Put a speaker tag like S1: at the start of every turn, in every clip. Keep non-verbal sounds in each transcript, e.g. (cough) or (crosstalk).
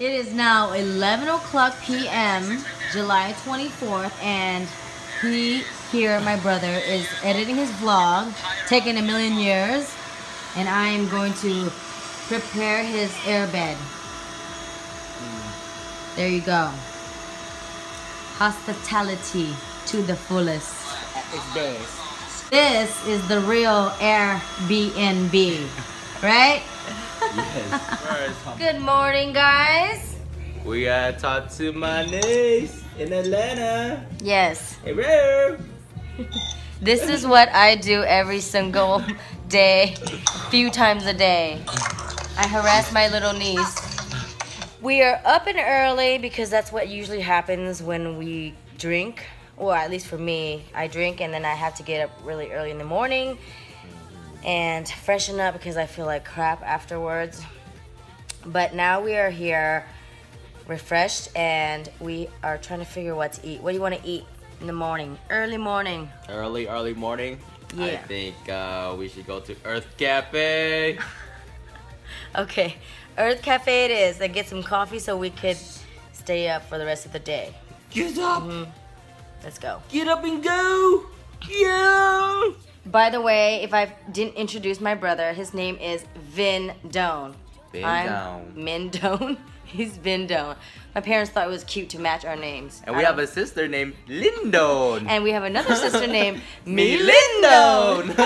S1: It is now 11 o'clock p.m., July 24th, and he here, my brother, is editing his vlog, taking a million years, and I am going to prepare his airbed. There you go. Hospitality to the fullest.
S2: It's best.
S1: This is the real Airbnb, right?
S2: Yes. (laughs)
S1: Good morning, guys.
S2: we gotta talk to my niece in Atlanta.
S1: Yes,
S2: Hey, bro. (laughs)
S1: this is what I do every single day, a few times a day. I harass my little niece. We are up and early because that's what usually happens when we drink. Or at least for me, I drink and then I have to get up really early in the morning and freshen up because I feel like crap afterwards. But now we are here refreshed and we are trying to figure what to eat. What do you want to eat in the morning? Early morning.
S2: Early, early morning.
S1: Yeah.
S2: I think uh, we should go to Urth Caffé. (laughs)
S1: Okay, Urth Caffé it is. And get some coffee so we could stay up for the rest of the day.
S2: Get up,
S1: Let's go.
S2: get up and go. Yeah.
S1: By the way, if I didn't introduce my brother, his name is Vin Doan.
S2: Vin
S1: I'm
S2: Doan.
S1: Min Doan. (laughs) He's Vin Doan. My parents thought it was cute to match our names.
S2: And we have a sister named Lindon.
S1: and we have another sister named (laughs)
S2: Me Lindon. (laughs)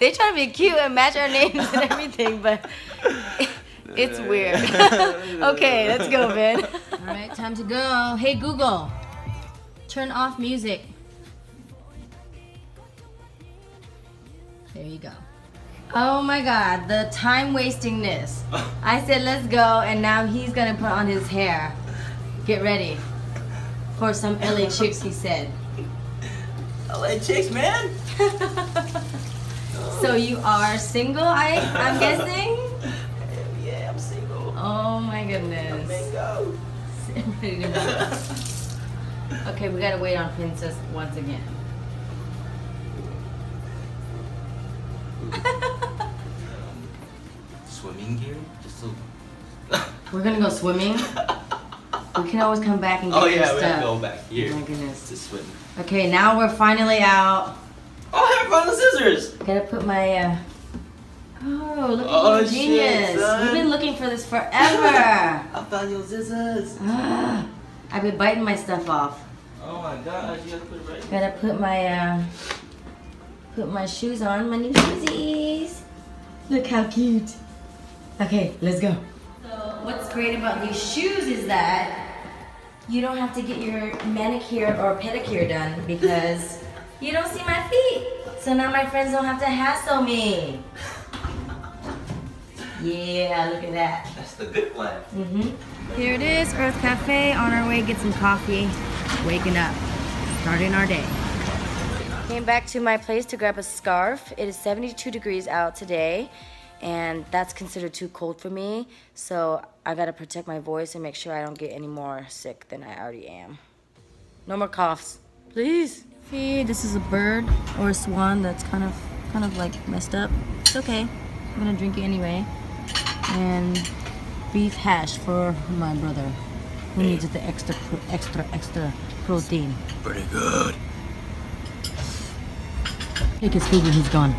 S1: They try to be cute and match our names and everything, but it's weird. okay, let's go, Vin. All right, time to go. Hey, Google, turn off music. There you go. Oh my God, the time wastingness. I said let's go, and now he's gonna put on his hair. Get ready for some LA (laughs) chicks, he said.
S2: LA chicks, man. (laughs)
S1: So you are single, I, I'm guessing? (laughs)
S2: Yeah, I'm single.
S1: Oh my goodness. Okay, we gotta wait on Princess once again. (laughs)
S2: Swimming gear? Just so. (laughs)
S1: We're gonna go swimming. We can always come back and get
S2: oh yeah, we have to go back here
S1: Oh my goodness.
S2: to swim.
S1: Okay, now we're finally out.
S2: Oh, I have found the scissors.
S1: Gotta put my uh Oh, look at
S2: Oh,
S1: you, genius.
S2: son.
S1: We've been looking for this (laughs) forever.
S2: I found your scissors.
S1: Ah, (gasps) I've been biting my stuff off.
S2: Oh my gosh, you gotta put it right.
S1: Gotta put my uh put my shoes on, my new shoesies. Look how cute. Okay, let's go. So what's great about these shoes is that you don't have to get your manicure or pedicure done because (laughs) you don't see my feet. So now my friends don't have to hassle me. Yeah, look at that.
S2: That's the good one.
S1: Mm-hmm. Here it is, Urth Caffé. On our way, get some coffee. Waking up, starting our day. Came back to my place to grab a scarf. It is 72 degrees out today, and that's considered too cold for me. So I gotta protect my voice and make sure I don't get any more sick than I already am. No more coughs, please. See, this is a bird or a swan that's kind of, kind of like messed up. It's okay. I'm gonna drink it anyway and beef hash for my brother who needs the extra extra extra protein
S2: Pretty good.
S1: Take his food when he's gone.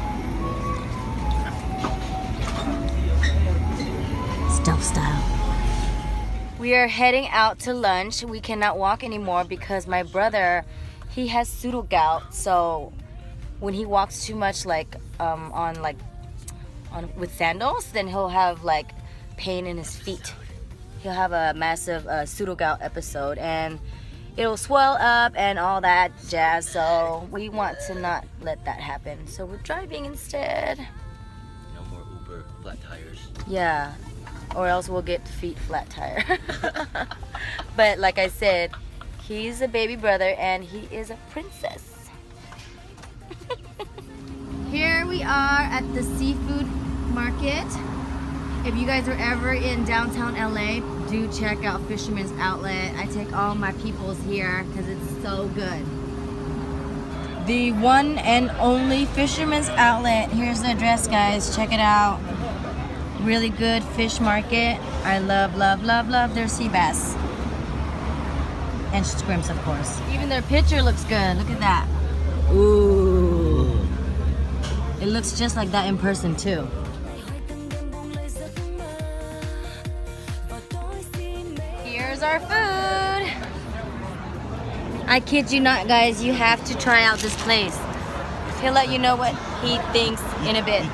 S1: Stealth style. We are heading out to lunch. We cannot walk anymore because my brother he has pseudo gout. So when he walks too much like um, on like on with sandals, then he'll have like pain in his feet. He'll have a massive uh, pseudo gout episode, and it'll swell up and all that jazz. So we want to not let that happen. So we're driving instead.
S2: No more Uber flat tires.
S1: Yeah, or else we'll get feet flat tire. (laughs) but like I said, he's a baby brother and he is a princess. (laughs) Here we are at the seafood market. If you guys are ever in downtown LA, do check out Fisherman's Outlet. I take all my peoples here because it's so good. The one and only Fisherman's Outlet. Here's the address, guys. Check it out. Really good fish market. I love, love, love, love their sea bass. And shrimps, of course. Even their picture looks good. Look at that. Ooh. It looks just like that in person too. Our food. I kid you not, guys. You have to try out this place. He'll let you know what he thinks in a bit.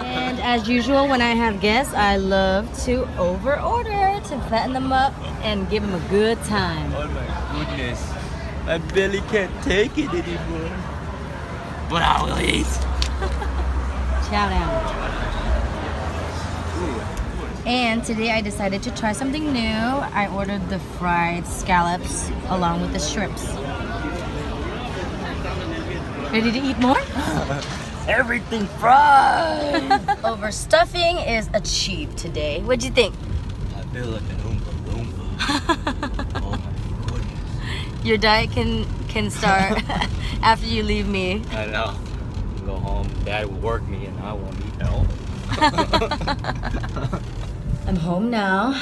S1: And as usual, when I have guests, I love to over order to fatten them up and give them a good time.
S2: Oh my goodness. My belly can't take it anymore. But I will eat. (laughs)
S1: Chow down. And today I decided to try something new. I ordered the fried scallops along with the shrimps. Ready to eat more? (laughs)
S2: Everything fried. (laughs)
S1: Overstuffing is achieved today. What'd you think?
S2: I feel like an Oompa Loompa. (laughs) oh my goodness.
S1: Your diet can can start after you leave me.
S2: I know. Go home. Dad will work me and I won't eat at all.
S1: I'm home now.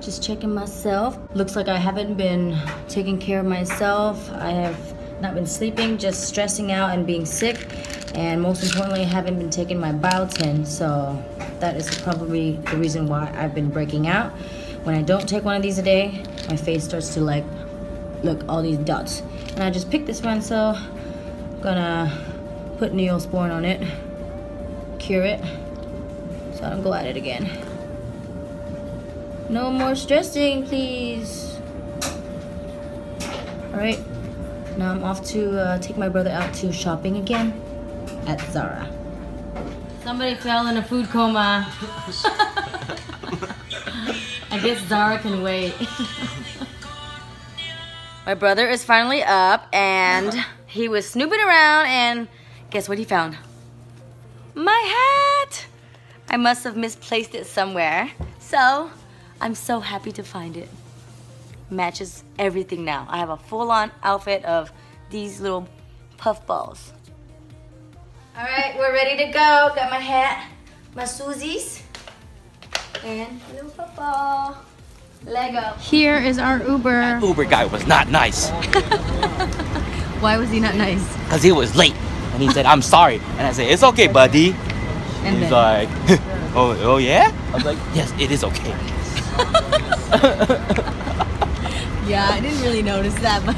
S1: Just checking myself. Looks like I haven't been taking care of myself. I have not been sleeping, just stressing out and being sick. And most importantly, I haven't been taking my biotin. So that is probably the reason why I've been breaking out. When I don't take one of these a day, my face starts to like, look, all these dots. And I just picked this one, so I'm gonna put Neosporin on it, cure it, so I don't go at it again. No more stressing, please. Alright, now I'm off to uh, take my brother out to shopping again at Zara. Somebody fell in a food coma. (laughs) I guess Zara can wait. (laughs) my brother is finally up and he was snooping around and guess what he found? My hat! I must have misplaced it somewhere. So, I'm so happy to find it. Matches everything now. I have a full-on outfit of these little puff balls. All right, we're ready to go. Got my hat, my Susie's, and little puff ball. Lego. Here is our Uber.
S2: That Uber guy was not nice. (laughs)
S1: Why was he not nice?
S2: Because he was late. And he said, I'm sorry. And I said, it's okay, buddy.
S1: And
S2: He's
S1: then-
S2: like, (laughs) oh, oh yeah? I was like, yes, it is okay. (laughs)
S1: Yeah, I didn't really notice that, but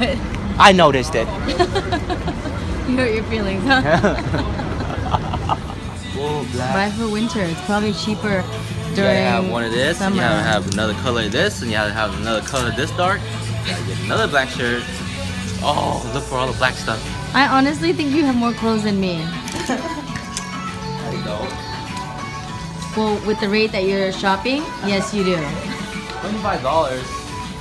S2: I noticed it. (laughs)
S1: you hurt your feelings, huh? (laughs)
S2: Whoa,
S1: Buy for winter. It's probably cheaper
S2: You
S1: during
S2: gotta have one of this, and
S1: summer.
S2: you have to have another color of this, and you have to have another color of this dark. You gotta get another black shirt. Oh, look for all the black stuff.
S1: I honestly think you have more clothes than me. Well, with the rate that you're shopping, yes, you do.
S2: Twenty-five dollars.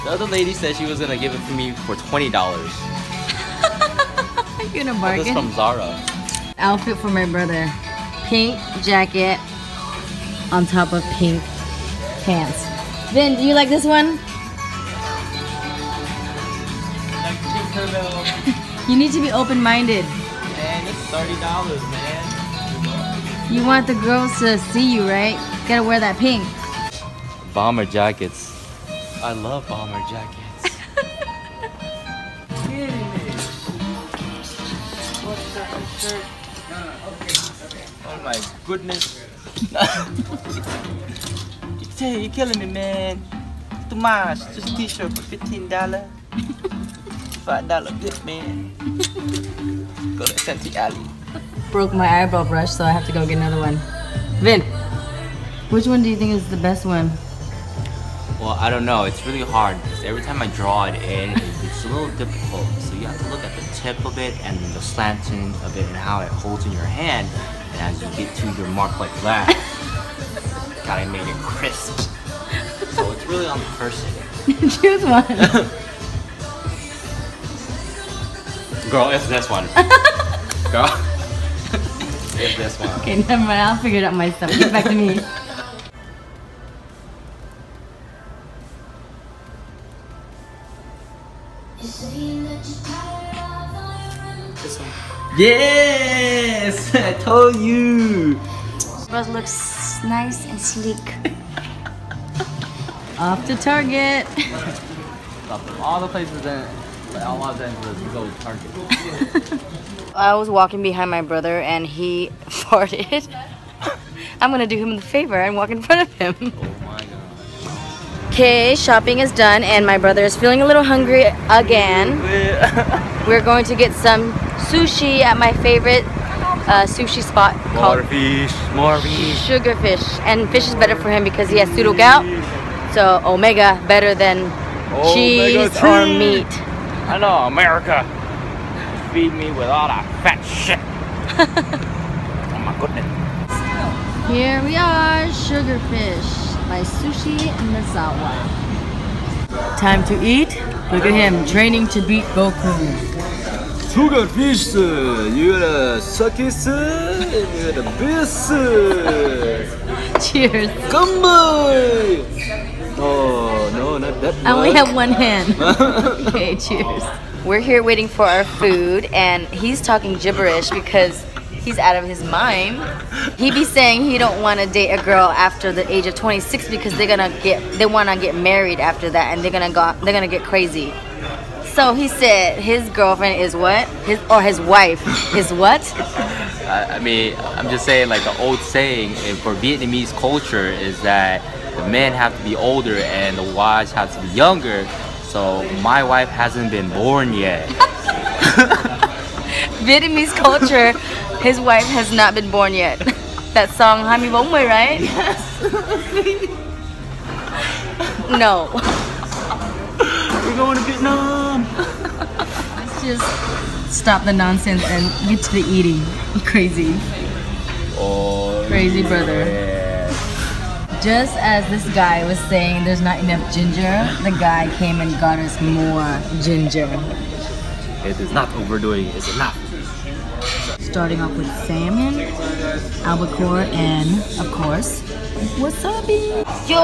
S2: The other lady said she was gonna give it to me for twenty dollars. (laughs)
S1: You're gonna bargain.
S2: This
S1: bargain.
S2: from Zara.
S1: Outfit for my brother: pink jacket on top of pink pants. Vin, do you like this one?
S2: Like Tinkerbell. (laughs)
S1: You need to be open-minded.
S2: Man, it's thirty dollars, man.
S1: You want the girls to see you, right? Gotta wear that pink.
S2: Bomber jackets. I love bomber jackets. (laughs) Oh my goodness. (laughs) you say you're killing me, man. Too much. Just a t-shirt for fifteen dollar. Five dollar bit, man. Go to Santee Alley.
S1: Broke my eyebrow brush, so I have to go get another one. Vin, which one do you think is the best one?
S2: Well, I don't know. It's really hard because every time I draw it in, it's a little difficult. So you have to look at the tip of it and the slanting of it and how it holds in your hand. And as you get to your mark like that, gotta make it crisp. So it's really on the person. (laughs)
S1: Choose one. (laughs)
S2: Girl, it's this one. (laughs) Girl, it's this one.
S1: Okay, never mind. I'll figure it out myself. Get back to me.
S2: Yes! (laughs) I told you.
S1: Rose looks nice and sleek. Off to Target.
S2: All the places Angeles, we go to Target.
S1: I was walking behind my brother and he (laughs) farted. I'm gonna do him the favor and walk in front of him.
S2: Oh.
S1: Okay, shopping is done and my brother is feeling a little hungry again. (laughs) We're going to get some sushi at my favorite uh, sushi spot
S2: More
S1: called
S2: fish, more fish.
S1: Sugarfish. And fish is better for him because he has pseudo gout. So omega better than cheese or meat.
S2: I know, America. Feed me with all that fat shit. (laughs) oh my goodness.
S1: Here we are, Sugarfish by Sushi Nozawa. Time to eat. Look at him training to beat Goku.
S3: Sugarfish, you gotta suck it, you gotta miss. (laughs)
S1: Cheers.
S3: Come on! Oh, no, not that
S1: I only have one hand. (laughs) okay, cheers. We're here waiting for our food, and he's talking gibberish because he's out of his mind. He be saying he don't want to date a girl after the age of 26 because they're gonna get they want to get married after that, and they're gonna go they're gonna get crazy. So he said his girlfriend is what? His or his wife is what? (laughs)
S2: I, I mean, I'm just saying, like the old saying for Vietnamese culture is that the men have to be older and the wives have to be younger. So my wife hasn't been born yet. (laughs)
S1: Vietnamese culture, his wife has not been born yet. (laughs) That song 24 right? Yes. (laughs) no.
S3: We're going to Vietnam.
S1: Let's just stop the nonsense and get to the eating. Crazy.
S2: Oh,
S1: Crazy brother. Just as this guy was saying there's not enough ginger, the guy came and got us more ginger.
S2: It is not overdoing. It's enough.
S1: Starting off with salmon, albacore, and of course, wasabi. Yo!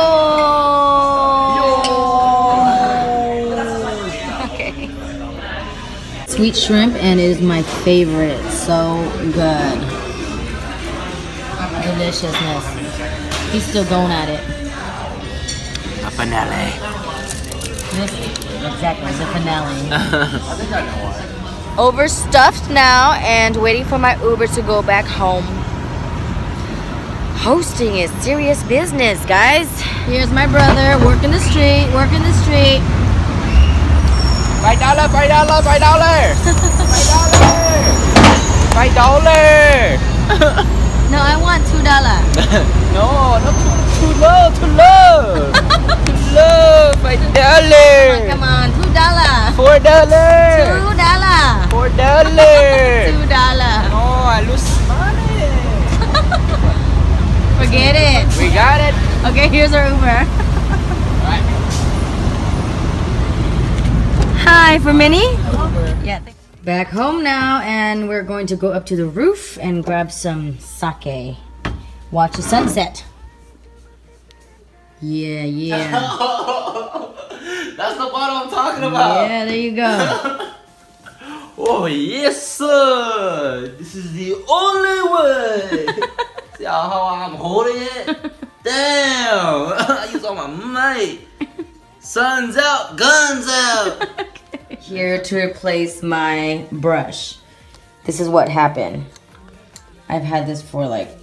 S1: Okay. Sweet shrimp, and it is my favorite. So good. Deliciousness. He's still going at it.
S2: A finale.
S1: This exactly the finale. (laughs) Overstuffed now and waiting for my Uber to go back home. Hosting is serious business, guys. Here's my brother working the street, working the street.
S2: Five dollar, five dollar, five dollar, five dollar, five dollar.
S1: No, I want two dollar. (laughs)
S2: No, not too, too low, (laughs) too low, too low. Five dollar,
S1: Come on, two dollar.
S2: four dollar,
S1: Two dollar.
S2: four dollar. (laughs)
S1: Two dollar.
S2: No, I lose money. (laughs)
S1: Forget it.
S2: We got it.
S1: Okay, here's our Uber. Hi, for Minnie? Yeah. Back home now, and we're going to go up to the roof and grab some sake. Watch the sunset. Yeah, yeah. (laughs)
S2: That's the bottle I'm talking about.
S1: Yeah, there you go. (laughs)
S2: Oh yes, sir. This is the only way. (laughs) See how I'm holding it? Damn! I use all my might. Sun's out, guns out.
S1: Here to replace my brush. This is what happened. I've had this for like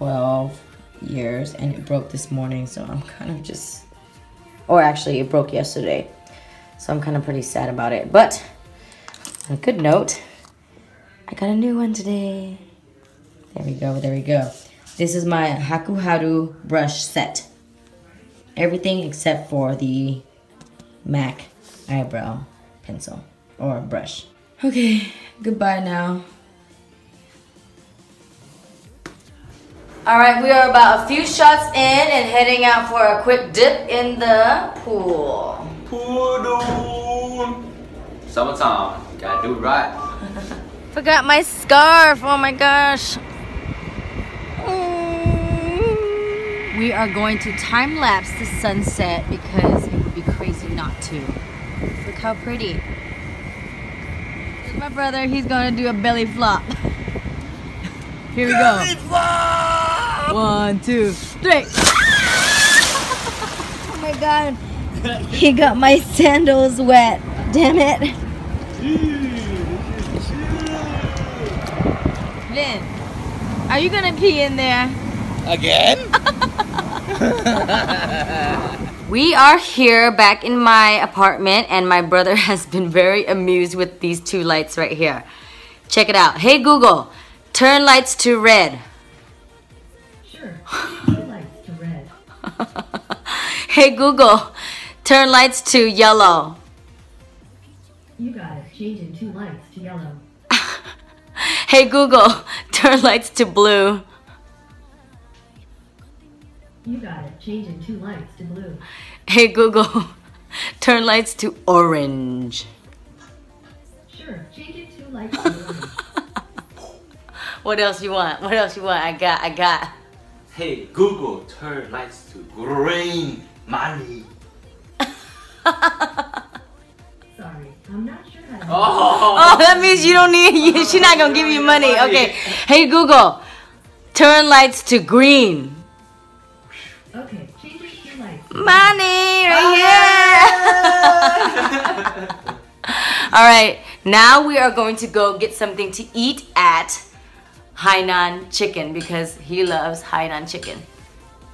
S1: 12 years and it broke this morning, so I'm kind of just. Or actually, it broke yesterday. So I'm kind of pretty sad about it. But on a good note, I got a new one today. There we go, there we go. This is my Hakuhodo brush set. Everything except for the MAC eyebrow pencil or brush. Okay, goodbye now. All right, we are about a few shots in and heading out for a quick dip in the pool. Pool, dude.
S2: Summertime, gotta do it right. (laughs)
S1: Forgot my scarf. Oh my gosh. We are going to time lapse the sunset because it would be crazy not to. Look how pretty. Here's my brother. He's going to do a belly flop. (laughs) Here we go. One, two, three. oh my god. He got my sandals wet. Damn it. Vin, are you gonna pee in there?
S3: Again? (laughs)
S1: We are here back in my apartment and my brother (laughs) has been very amused with these two lights right here. Check it out. Hey Google, turn lights to red. Hey Google, turn lights to yellow.
S4: You got it. Changing two lights to yellow. (laughs)
S1: Hey Google, turn lights to blue.
S4: You got it. Changing two lights to blue.
S1: Hey Google, (laughs) turn lights to orange.
S4: Sure. Changing two lights to (laughs) orange.
S1: What else you want? What else you want? I got, I got.
S2: Hey Google, turn lights to green money. (laughs)
S4: Sorry. I'm not sure how to.
S2: Oh,
S1: Oh, that means you don't need, you, she's not gonna give you money. Okay. Hey Google, turn lights to green.
S4: Okay. Changing two lights.
S1: Money right here. (laughs) All right, now we are going to go get something to eat at Hainan Chicken because he loves Hainan Chicken.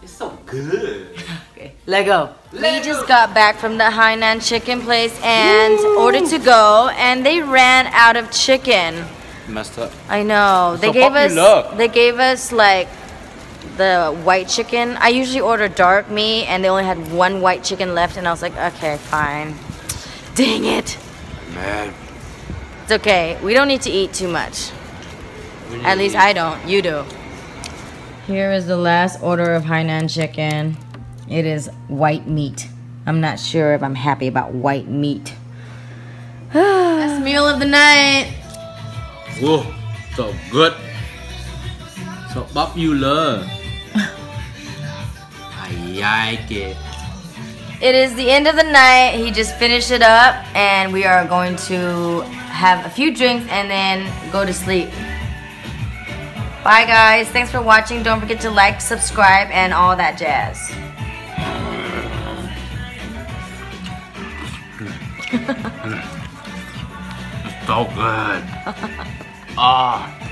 S2: it's so good. (laughs)
S1: Okay, let go. We just got back from the Hainan Chicken place and ordered to go, and they ran out of chicken.
S3: Messed up.
S1: I know. They
S3: So
S1: gave us.
S3: popular.
S1: They gave us like the white chicken. I usually order dark meat, and they only had one white chicken left, and I was like, okay, fine. Dang it.
S3: Man.
S1: It's okay. We don't need to eat too much.
S2: We
S1: At least. I don't. You do. Here is the last order of Hainan chicken. It is white meat. I'm not sure if I'm happy about white meat. (sighs) Last meal of the night.
S3: Whoa, so good. So popular.
S2: I like it.
S1: It is the end of the night. He just finished it up, and we are going to have a few drinks and then go to sleep. Bye, guys. Thanks for watching. Don't forget to like, subscribe, and all that jazz. (laughs)
S3: So good. Ah.